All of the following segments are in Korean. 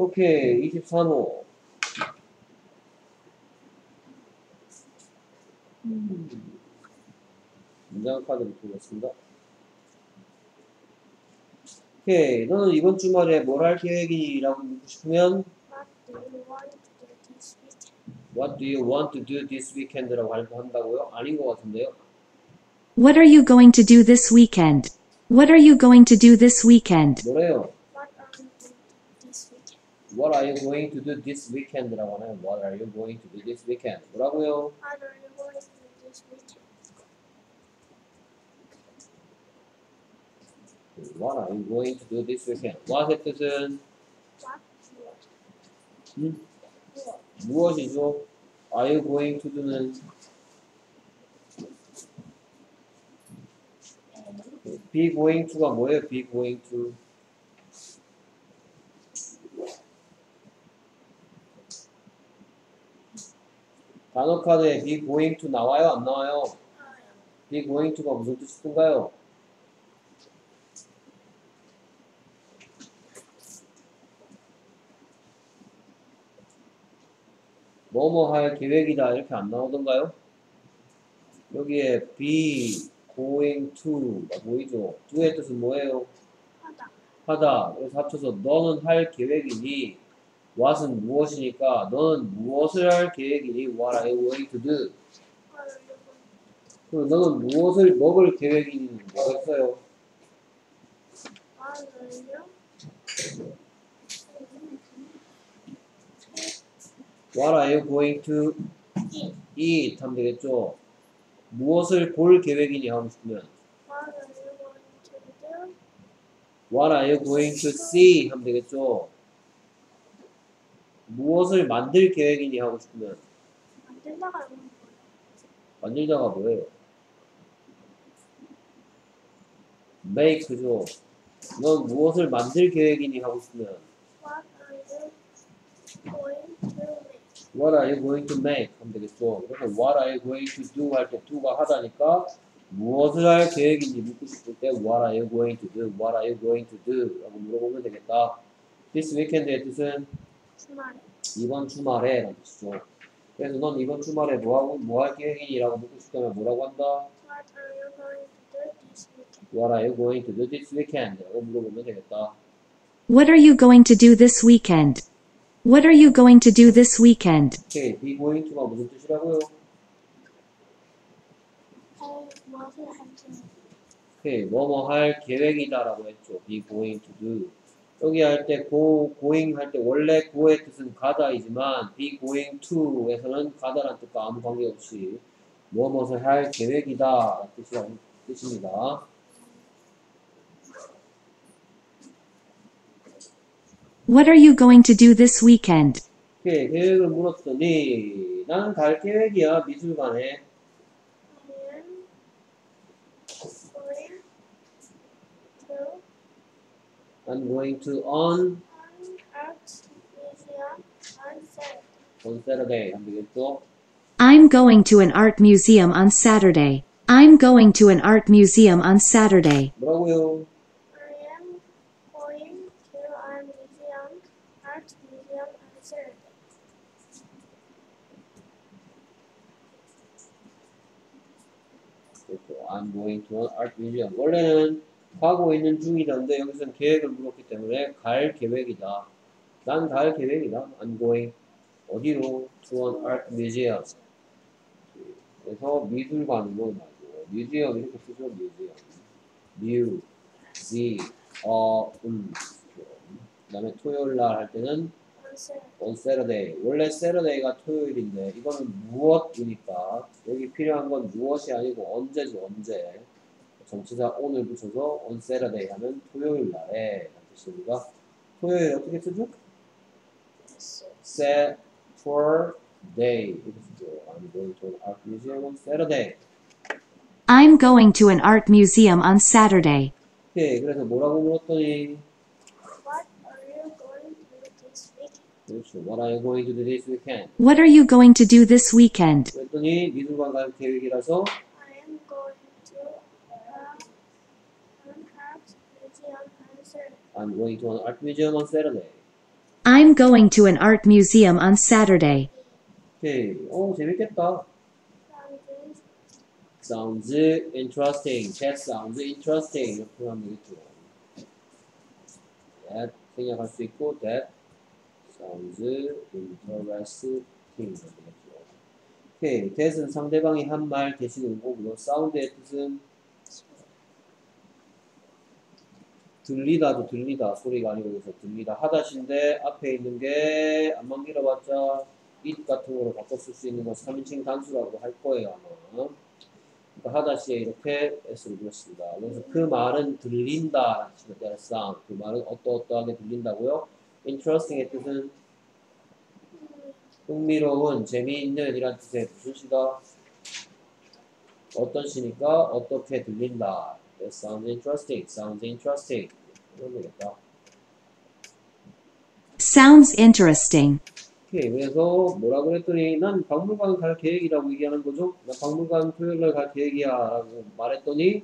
오케이, 23호. 문장 카드를 보겠습니다. 오케이, 너는 이번 주말에 뭘 할 계획이라고 묻고 싶으면 What do you want to do this weekend? 할- 한다고요? 아닌 것 같은데요. What are you going to do this weekend? What are you going to do this weekend? 뭐래요? What are you going to do What are you going to do this this weekend? weekend라고 하나요? What are you going to do this weekend? 뭐라고요? What are you going to do this weekend? What are you going to do this weekend? What의 뜻은 What? 음? 무엇? 무엇이죠? Are you going to do는 be going to가 뭐예요? be going to 단어 카드에 be going to 나와요? 안 나와요? be going to가 무슨 뜻인가요? 뭐뭐 할 계획이다 이렇게 안 나오던가요? 여기에 be going to가 보이죠? do의 뜻은 뭐예요? 하다. 하다. 그래서 합쳐서 너는 할 계획이니 what은 무엇이니까 너는 무엇을 할 계획이니 what are you going to do? 그럼 너는 무엇을 먹을 계획이니 뭐겠어요? What are you? Going to eat? 하면 되겠죠? 무엇을 볼 계획이니 하고 싶으면? What are you going to see? 하면 되겠죠? 무엇을 만들 계획이니 하고 싶으면 만들다가. 만들다가 뭐예요? make죠. 넌 무엇을 만들 계획이니 하고 싶으면 What are you going to make? Make? 하면 되겠죠. 그래서 What are you going to do? 할때 to가 하다니까 무엇을 할 계획인지 묻고 싶을 때 What are you going to do? What are you going to do? 라고 물어보면 되겠다. This weekend의 뜻은 주말에. 이번 주말에 라는 뜻이죠. 그래서 넌 이번 주말에 뭐하고 뭐 할 계획이라고 묻고 싶다면 뭐라고 한다? What are you going to do What are you going to do this this weekend? weekend? 라고 물어보면 되겠다. What are you going to do this weekend? What are you going to do this weekend? 오케이, be going to가 무슨 뜻이라고요? 어, 무엇을 할지. 오케이, 뭐뭐 할 계획이다라고 했죠. be going to do. 여기 할 때 go, going 할 때 원래 go의 뜻은 가다이지만 be going to에서는 가다란 뜻과 아무 관계없이 무엇을 할 계획이다 뜻이라는 뜻입니다. What are you going to do this weekend? 계획을 물었더니 나는 갈 계획이야 미술관에. I am going to I'm going to on an art museum on Saturday. on Saturday 하면 되겠죠? I'm going to an art museum on Saturday. I'm going to an art museum on Saturday. 뭐라고요? I am going to a museum, art museum on Saturday. 그렇죠. I'm going to an art museum. 원래 는 가고 있는 중이던데 여기서는 계획을 물었기 때문에 갈 계획이다. 난 갈 계획이다. I'm going 어디로? To an art museum. 그래서 미술관으로 말고 뮤지엄 이렇게 쓰죠. 뮤지엄. 뮤, 지, 어, 음. 그 다음에 토요일 날 할 때는 on Saturday. 원래 Saturday가 토요일인데 이거는 무엇이니까 여기 필요한 건 무엇이 아니고 언제죠 언제. 정치사 on을 붙여서 on Saturday 하면 토요일 날에 라는 뜻입니다. 토요일 어떻게 쓰죠? Saturday 이렇게 쓰죠. I'm going to an art museum on Saturday. I'm going to an art museum on Saturday. 오케이 그래서 뭐라고 물었더니 What are you going to do this weekend? 그렇죠. What are you going to do this weekend? What are you going to do this weekend? 그랬더니 미술관 갈 계획이라서 I'm going to an art museum on Saturday. I'm going to an art museum on Saturday. 오케이. 오, 재밌겠다. Sounds Sounds interesting. That sounds interesting. 이렇게 하면 되겠죠. That 생략할 수 있고 that sounds interesting. 하면 되겠죠. 오케이. that은 상대방이 한 말 대신 의고고요. sound의 뜻은 들리다도 들리다. 소리가 아니고 여기서 들리다. 하다신데 앞에 있는 게 안만 길어봤자 it 같은 거로 쓸수 있는 건 3인칭 단수라고 할 거예요 아마. 그러니까 하다시에 이렇게 s를 불렀습니다. 그래서 그 말은 들린다. 라는 sound. 그 말은 어떠어떠하게 들린다고요? Interesting의 뜻은 흥미로운 재미있는 이란 뜻의 무슨 시다. 어떤 시니까 어떻게 들린다 That sounds interesting. Sounds interesting. 되겠다. Sounds interesting. 오케이. 그래서 뭐라 그랬더니 난 박물관 갈 계획이라고 얘기하는 거죠. 나 박물관 토요일 날 갈 계획이야 라고 말했더니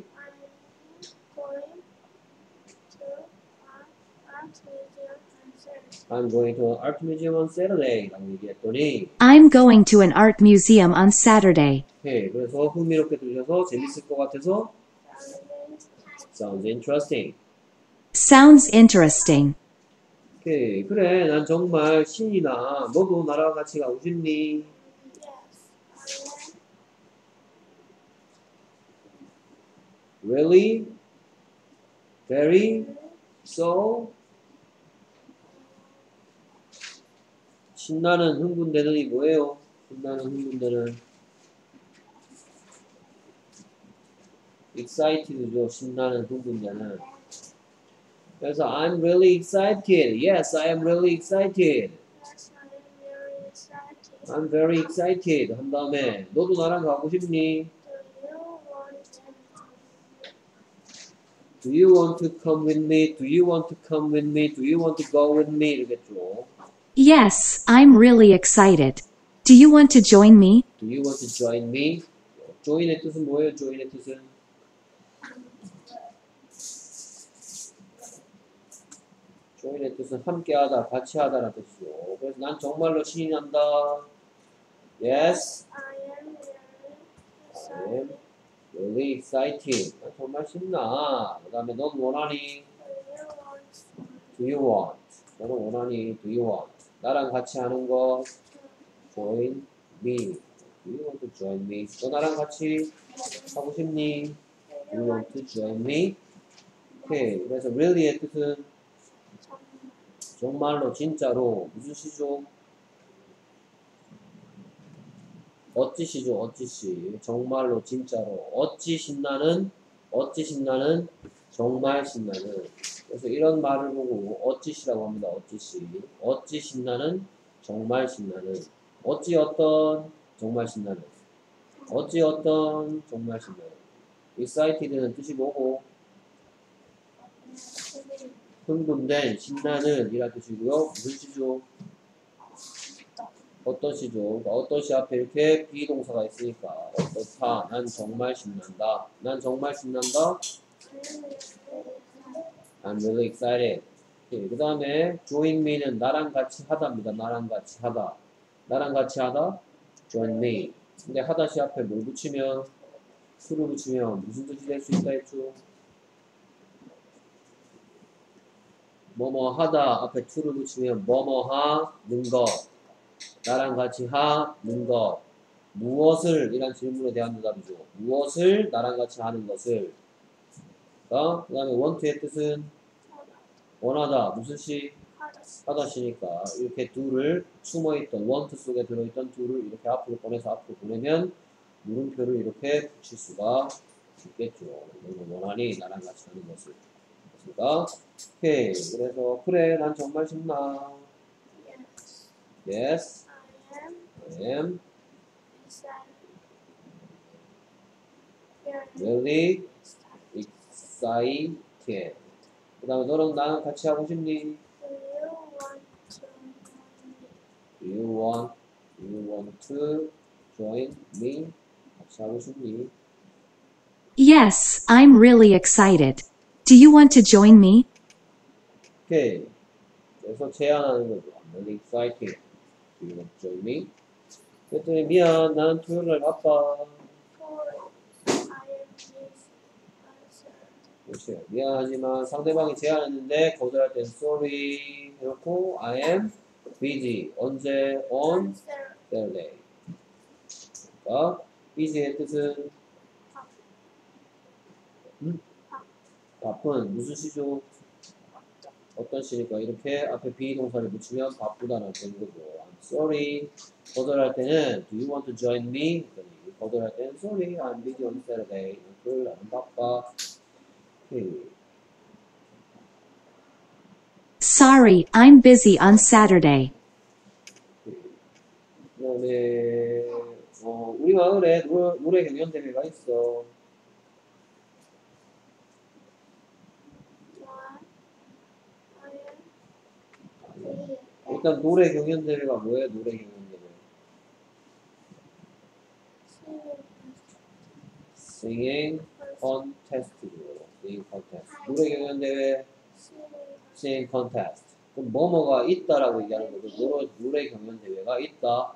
I'm going to an art museum on Saturday. on Saturday 라고 얘기했더니 I'm going to an art museum on Saturday. 오케이. 그래서 흥미롭게 들려서 재밌을 것 같아서 sounds interesting. Sounds interesting. 오케이. 그래. 난 정말 신이 나. 너도 나랑 같이 가고 싶니? Really? Very? So? 신나는 흥분되는 이 뭐예요? 신나는 흥분되는 excited죠. 신나는 흥분되는 그래서 I'm really excited. Yes, I am really excited. yes, I am very excited. I'm very excited. 한 다음에 너도 나랑 가고 싶니? Do you want to Do you want to come with me? Do you want to come with me? Do you want to go with me? 이러겠죠. Yes, I'm really excited. Do you want to join me? Do you want to join me? join의 뜻은 뭐예요? join의 뜻은 join의 뜻은 함께하다, 같이하다라는 뜻이죠. 그래서 난 정말로 신이 난다. Yes, I am really excited. 난 정말 신나. 그 다음에 넌 원하니? Do you want Do you want? 너는 원하니? Do you want? 나랑 같이 하는 거 join me. Do you want to join me? 너 나랑 같이 하고 싶니? Do you want to join me? 오케이. 그래서 really의 뜻은 정말로 진짜로 무슨 시죠? 어찌 시죠? 어찌 시. 정말로 진짜로 어찌 신나는 어찌 신나는 정말 신나는 그래서 이런 말을 보고 어찌시라고 합니다. 어찌시. 어찌 신나는 정말 신나는 어찌 어떤 정말 신나는 어찌 어떤 정말 신나는 excited는 뜻이 뭐고 흥분된 신나는 이란 뜻이고요. 무슨 시죠? 어떤 시죠? 그러니까 어떤 시 앞에 이렇게 비동사가 있으니까 어떻다. 난 정말 신난다. 난 정말 신난다. I'm really excited. 그 다음에 join me는 나랑 같이 하다입니다. 나랑 같이 하다. 나랑 같이 하다. join me. 근데 하다시 앞에 뭘 붙이면 to를 붙이면 무슨 뜻이 될 수 있다 했죠? 뭐뭐 하다 앞에 to를 붙이면 뭐뭐 하는 것. 나랑 같이 하는 것. 무엇을 이란 질문에 대한 대답이죠. 무엇을 나랑 같이 하는 것을. 어? 그 다음에 want의 뜻은 원하다. 무슨 시? 하다시니까 이렇게 둘을 숨어있던 want 속에 들어있던 둘을 이렇게 앞으로 보내서 앞으로 보내면 물음표를 이렇게 붙일 수가 있겠죠. 너는 원하니 나랑 같이 하는 것을. 됐습니까? 오케이. 그래서 그래 난 정말 신나. Yes, I am really excited. 그 다음에 너랑 나랑 같이 하고 싶니? Do you want you want to join me? 같이 하고 싶니? Yes, I'm really excited. Do you want to join me? 오케이. 그래서 제안하는 거죠. I'm really excited. Do you want to join me? 그랬더니 미안, 난 토요일 날 바빠. 그렇지. 미안하지만 상대방이 제안했는데 거절할 땐 sorry 해놓고 I am busy. 언제? on. Saturday. 그러니까 busy의 뜻은 음? 바쁜 무슨 시죠? 어떤 시니까 이렇게 앞에 비동사를 붙이면 바쁘다는 되는 거고 I'm sorry 거절할 때는 Do you want to join me? 그러니 거절할 때는 Sorry I'm busy on Saturday 토요일 나는 바빠 오케이. Sorry, I'm busy on Saturday. 그다음에 어, 우리 마을에 노래, 노래 경연 대회가 있어. Why? I am the 일단 노래 경연 대회가 뭐예요? 노래 경연 대회. singing Singing contest죠. Singing contest. 노래 경연 대회 singing singing contest. 그럼 뭐뭐가 있다라고 얘기하는 거죠. 노래, 노래 경연 대회가 있다.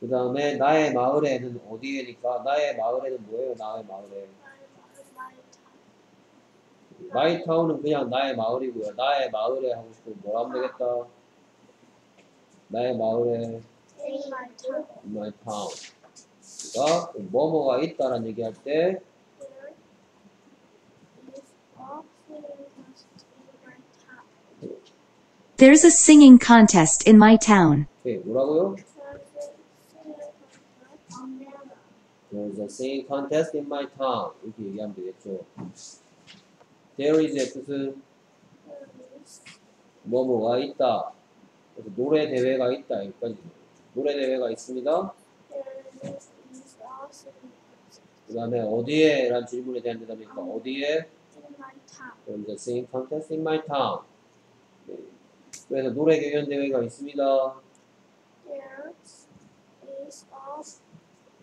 그 다음에 나의 마을에는 어디에니까 나의 마을에는 뭐예요? 나의 마을에. my my my 마이타운은 그냥 나의 마을이고요. 나의 마을에 하고 싶으면 뭐라 하면 되겠다? 나의 마을에 in my town. my town. 그러니까 뭐뭐가 있다라는 얘기할 때 There is a singing contest in my town. There's a singing contest in my town. 오케이, 뭐라고요? Translate singing contest. There's a singing contest in my town. 이렇게 얘기하면 되겠죠. There is의 뜻은 뭐뭐가 있다. 그래서 노래 대회가 있다. 여기까지. 노래 대회가 있습니다. 그 다음에 어디에? 라는 질문에 대한 대답이니까 어디에? There's a singing contest in my town. 네. 그래서 노래 경연 대회가 있습니다. There is a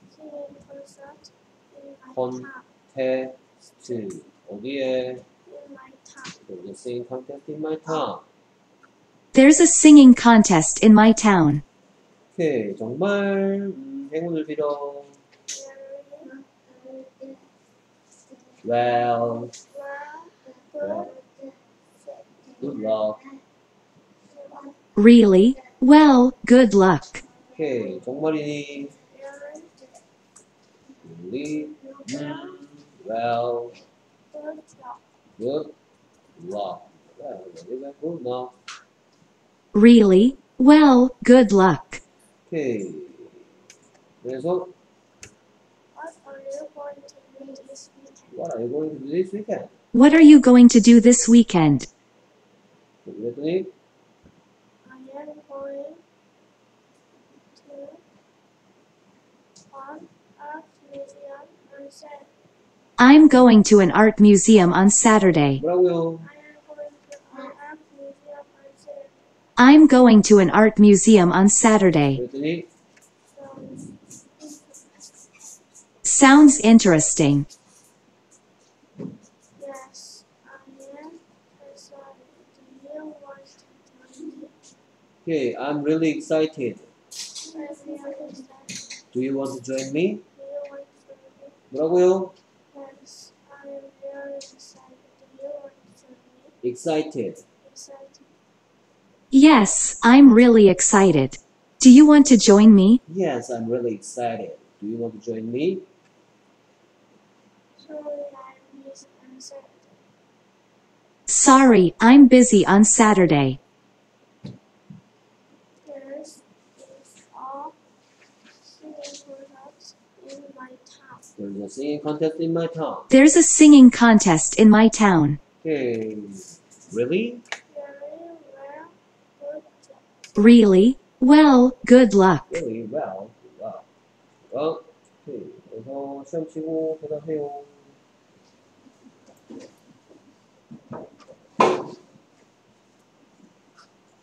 singing contest in my town. 테스트. 어디에? a singing contest in my town. There's a singing contest in my town. 오케이. 정말 음, 행운을 빌어. There Well, is well, good luck. Really? Well, good luck. 오케이. 정말이니? there is Really? 음, well, good Really? Well, good luck. 오케이. 그래서 What are you going to do this weekend? What are you going to do this weekend? What are you going to do this weekend? 그랬더니 I am going to an art museum on Saturday. I'm going to an art museum on Saturday. 뭐라고요? I am going to an art museum on Saturday. I'm going to an art museum on Saturday. 그랬더니 So, Sounds interesting. yes, I am excited. Do you want to join me? 오케이. I'm really excited. I'm really excited. Do you want to join me? Do Excited. Excited. Yes, I'm really excited. Do you want to join me? Yes, I'm really excited. Do you want to join me? Sorry, I'm busy on Saturday. Sorry, I'm busy on Saturday. There's is all singing products in my town. There's a singing contest in my town. There's a singing contest in my town. Okay. Really? Very well. Good job. Really? Well, good luck. Really well. Wow. Well, 오케이. 그래서 시험 치고 대답해요.